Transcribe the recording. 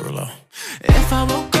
Derulo. If I woke